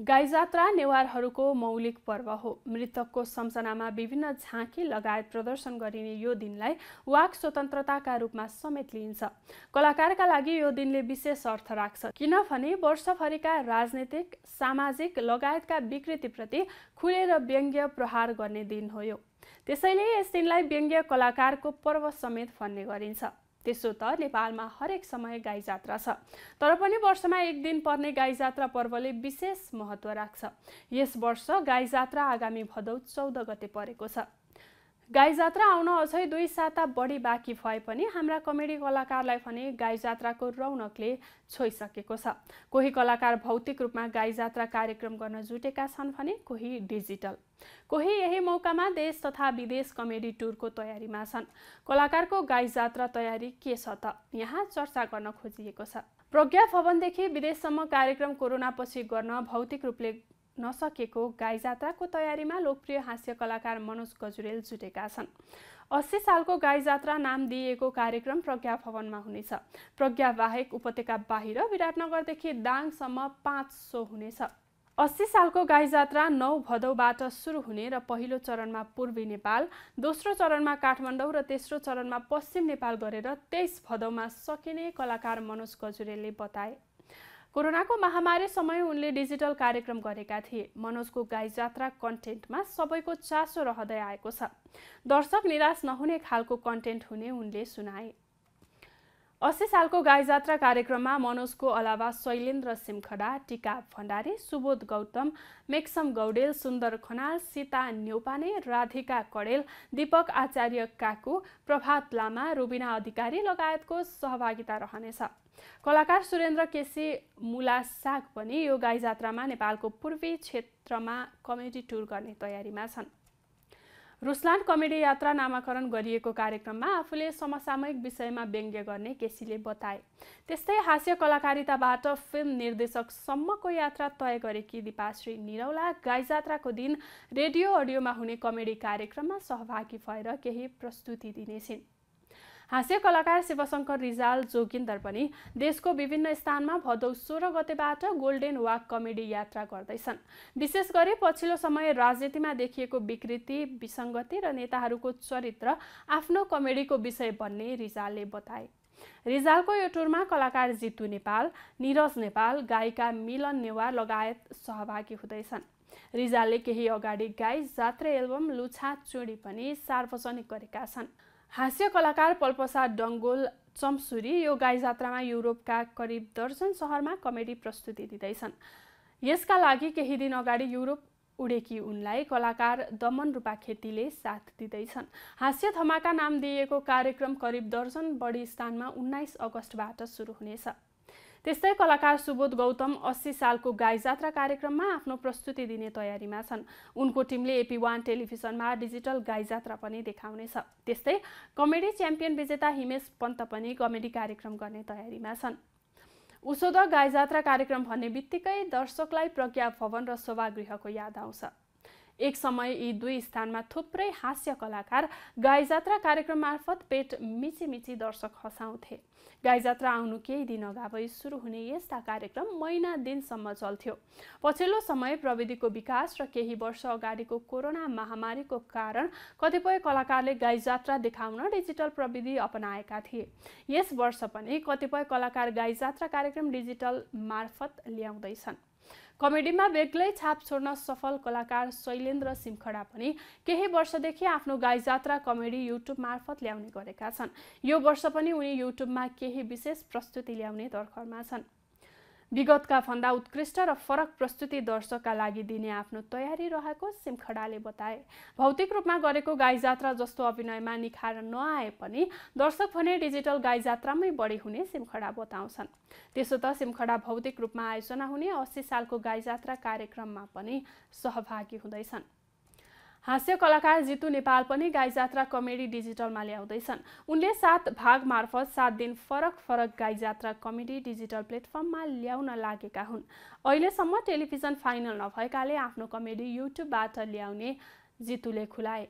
गाई जात्रा नेवारहरूको मौलिक पर्व हो। मृतकको सम्झनामा विभिन्न झाँकी लगायत प्रदर्शन गरिने यो दिनलाई वाक स्वतन्त्रताका रूपमा समेत लिइन्छ। कलाकारका लागि यो दिनले विशेष अर्थ राख्छ। किनभने वर्षभरिका राजनैतिक सामाजिक लगायतका विकृतिप्रति खुलेर व्यङ्ग्य प्रहार गर्ने दिन हो यो। त्यसैले यस दिनलाई व्यङ्ग्य कलाकारको पर्व समेत भन्ने गरिन्छ। त्यसो त नेपालमा हरेक समय गाई जात्रा छ। तर पनि वर्षमा एक दिन पर्ने गाई जात्रा पर्वले विशेष महत्त्व राख्छ। यस वर्ष गाई जात्रा आगामी भदौ चौध गते परेको छ। गाई जात्रा आउन अझै दुई साता बढी बाँकी भए पनि हाम्रा कमेडी कलाकारलाई भने गाई जात्राको रौनकले छोइसकेको छ। कोही कलाकार भौतिक रूपमा गाई जात्रा कार्यक्रम गर्न जुटेका छन् भने कोही डिजिटल। कोही यही मौकामा देश तथा विदेश कमेडी टुरको तयारीमा छन्। कलाकारको गाई जात्रा तयारी के छ त? यहाँ चर्चा गर्न खोजिएको छ। प्रज्ञा भवनदेखि विदेशसम्म कार्यक्रम कोरोनापछि गर्न भौतिक रूपले नसकेको गाई जात्राको तयारीमा लोकप्रिय हास्य कलाकार मनोज गजुरेल जुटेका छन्। अस्सी सालको गाई जात्रा नाम दिइएको कार्यक्रम प्रज्ञा भवनमा हुनेछ। प्रज्ञा बाहेक उपत्यका बाहिर विराटनगरदेखि दाङसम्म पाँच सो हुनेछ। अस्सी सालको गाई जात्रा नौ भदौबाट सुरु हुने र पहिलो चरणमा पूर्वी नेपाल दोस्रो चरणमा काठमाडौँ र तेस्रो चरणमा पश्चिम नेपाल गरेर तेइस भदौमा सकिने कलाकार मनोज गजुरेलले बताए। कोरोनाको महामारी समय उनले डिजिटल कार्यक्रम गरेका थिए। मनोजको गाई जात्रा कन्टेन्टमा सबैको चासो रहँदै आएको छ। दर्शक निराश नहुने खालको कन्टेन्ट हुने उनले सुनाए। अस्सी सालको गाई जात्रा कार्यक्रममा मनोजको अलावा शैलेन्द्र सिमखडा टिका भण्डारी सुबोध गौतम मेक्सम गौडेल सुन्दर खनाल सीता न्यौपाने राधिका कडेल दीपक आचार्य काकु प्रभात लामा रुबिना अधिकारी लगायतको सहभागिता रहनेछ। कलाकार सुरेन्द्र केसी मुला साग पनि यो गाई जात्रामा नेपालको पूर्वी क्षेत्रमा कमेडी टुर गर्ने तयारीमा छन्। रुसलान कमेडी यात्रा नामाकरण गरिएको कार्यक्रममा आफूले समसामयिक विषयमा व्यङ्ग्य गर्ने केसीले बताए। त्यस्तै हास्य कलाकारिताबाट फिल्म निर्देशकसम्मको यात्रा तय गरेकी दिपाश्री निरौला गाई जात्राको दिन रेडियो अडियोमा हुने कमेडी कार्यक्रममा सहभागी भएर केही प्रस्तुति दिनेछिन्। हास्य कलाकार शिवशङ्कर रिजाल जोगिन्दर पनि देशको विभिन्न स्थानमा भदौ सोह्र गतेबाट गोल्डेन वाक कमेडी यात्रा गर्दैछन्। विशेष गरी पछिल्लो समय राजनीतिमा देखिएको विकृति विसङ्गति र नेताहरूको चरित्र आफ्नो कमेडीको विषय बन्ने रिजालले बताए। रिजालको यो टुरमा कलाकार जितु नेपाल निरज नेपाल गायिका मिलन नेवार लगायत सहभागी हुँदैछन्। रिजालले केही अगाडि गाई जात्रा एल्बम लुछा चुडी पनि सार्वजनिक गरेका छन्। हास्य कलाकार पल्पसाद डङ्गोल चम्सुरी यो गाई जात्रामा युरोपका करिब दर्जन सहरमा कमेडी प्रस्तुति दिँदैछन्। यसका लागि केही दिन अगाडि युरोप उडेकी उनलाई कलाकार दमन रूपा खेतीले साथ दिँदैछन्। हास्य धमाका नाम दिइएको कार्यक्रम करिब दर्जन बढी स्थानमा उन्नाइस अगस्तबाट सुरु हुनेछ। त्यस्तै कलाकार सुबोध गौतम अस्सी सालको गाई जात्रा कार्यक्रममा आफ्नो प्रस्तुति दिने तयारीमा छन्। उनको टिमले एपी वान टेलिभिजनमा डिजिटल गाई जात्रा पनि देखाउनेछ। त्यस्तै कमेडी च्याम्पियन विजेता हिमेश पन्त पनि कमेडी कार्यक्रम गर्ने तयारीमा छन्। उसो गाई जात्रा कार्यक्रम भन्ने बित्तिकै दर्शकलाई प्रज्ञा भवन र शोभागृहको याद आउँछ। एक समय यी दुई स्थानमा थुप्रै हास्य कलाकार गाई जात्रा कार्यक्रम मार्फत पेट मिची मिची दर्शक हँसाउँथे। गाई जात्रा आउनु केही दिन अगावै सुरु हुने यस्ता कार्यक्रम महिना दिनसम्म चल्थ्यो। पछिल्लो समय प्रविधिको विकास र केही वर्ष अगाडिको कोरोना महामारीको कारण कतिपय कलाकारले गाई जात्रा देखाउन डिजिटल प्रविधि अपनाएका थिए। यस वर्ष पनि कतिपय कलाकार गाई जात्रा कार्यक्रम डिजिटल मार्फत ल्याउँदैछन्। कमेडीमा बेग्लै छाप छोड्न सफल कलाकार शैलेन्द्र सिमखडा पनि केही वर्षदेखि आफ्नो गाई जात्रा कमेडी युट्युब मार्फत ल्याउने गरेका छन्। यो वर्ष पनि उनी युट्युबमा केही विशेष प्रस्तुति ल्याउने दर्खरमा छन्। विगतका भन्दा उत्कृष्ट र फरक प्रस्तुति दर्शकका लागि दिने आफ्नो तयारी रहेको सिमखडाले बताए। भौतिक रूपमा गरेको गाई जात्रा जस्तो अभिनयमा निखार नआए पनि दर्शक भने डिजिटल गाई जात्रामै बढी हुने सिमखडा बताउँछन्। त्यसो त सिमखडा भौतिक रूपमा आयोजना हुने अस्सी सालको गाई जात्रा कार्यक्रममा पनि सहभागी हुँदैछन्। हास्य कलाकार जितु नेपाल पनि गाई जात्रा कमेडी डिजिटलमा ल्याउँदैछन्। उनले सात भाग मार्फत सात दिन फरक फरक गाई जात्रा कमेडी डिजिटल प्लेटफर्ममा ल्याउन लागेका हुन्। अहिलेसम्म टेलिभिजन फाइनल नभएकाले आफ्नो कमेडी युट्युबबाट ल्याउने जितुले खुलाए।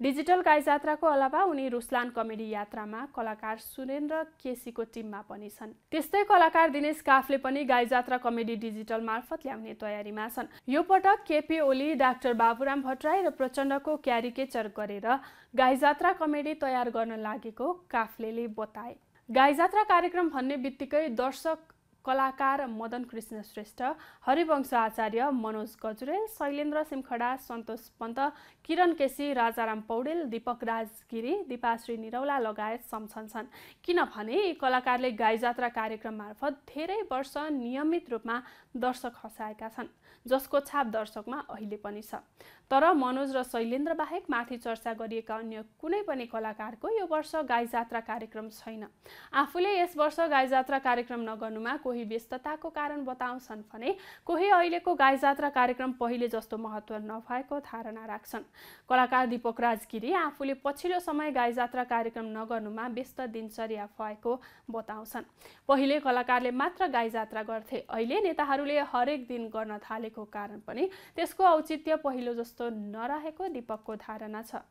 डिजिटल गाई जात्राको अलावा उनी रुसलान कमेडी यात्रामा कलाकार सुरेन्द्र केसीको टिममा पनि छन्। त्यस्तै कलाकार दिनेश काफले पनि गाई जात्रा कमेडी डिजिटल मार्फत ल्याउने तयारीमा छन्। यो पटक केपी ओली डाक्टर बाबुराम भट्टराई र प्रचण्डको क्यारिकेचर गरेर गाई जात्रा कमेडी तयार गर्न लागेको काफ्ले बताए। गाई जात्रा कार्यक्रम भन्ने बित्तिकै दर्शक कलाकार मदन कृष्ण श्रेष्ठ हरिवंश आचार्य मनोज गजुरेल शैलेन्द्र सिमखडा सन्तोष पन्त किरण केसी राजाराम पौडेल दीपक राजगिरी दिपाश्री निरौला लगायत सम्झन्छन् किनभने यी कलाकारले गाई जात्रा कार्यक्रम मार्फत धेरै वर्ष नियमित रूपमा दर्शक हँसाएका छन्। जसको छाप दर्शकमा अहिले पनि छ। तर मनोज र शैलेन्द्र बाहेक माथि चर्चा गरिएका अन्य कुनै पनि कलाकारको यो वर्ष गाई जात्रा कार्यक्रम छैन। आफूले यस वर्ष गाई जात्रा कार्यक्रम नगर्नुमा कोही व्यस्तताको कारण बताउँछन् भने कोही अहिलेको गाई जात्रा कार्यक्रम पहिले जस्तो महत्त्व नभएको धारणा राख्छन्। कलाकार दीपक राजगिरी आफूले पछिल्लो समय गाई जात्रा कार्यक्रम नगर्नुमा व्यस्त दिनचर्या भएको बताउँछन्। पहिले कलाकारले मात्र गाई जात्रा गर्थे अहिले नेताहरूले हरेक दिन गर्न थालेको कारण पनि त्यसको औचित्य पहिलो जस्तो नरहेको दिपकको धारणा छ।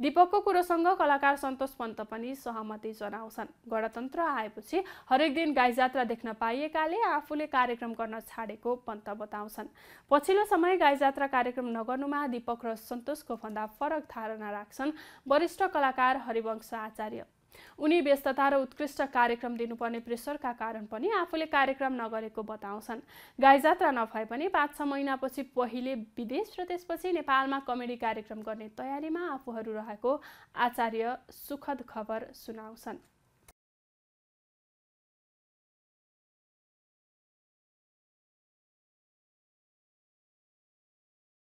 दिपकको कुरोसँग कलाकार सन्तोष पन्त पनि सहमति जनाउँछन्। गणतन्त्र आएपछि हरेक दिन गाई जात्रा देख्न पाइएकाले आफूले कार्यक्रम गर्न छाडेको पन्त बताउँछन्। पछिल्लो समय गाई जात्रा कार्यक्रम नगर्नुमा दिपक र सन्तोषको भन्दा फरक धारणा राख्छन् वरिष्ठ कलाकार हरिवंश आचार्य। उनी व्यस्तता र उत्कृष्ट कार्यक्रम दिनुपर्ने प्रेसरका कारण पनि आफूले कार्यक्रम नगरेको बताउँछन्। गाई जात्रा नभए पनि पाँच छ महिनापछि पहिले विदेश र त्यसपछि नेपालमा कमेडी कार्यक्रम गर्ने तयारीमा आफूहरू रहेको आचार्य सुखद खबर सुनाउँछन्।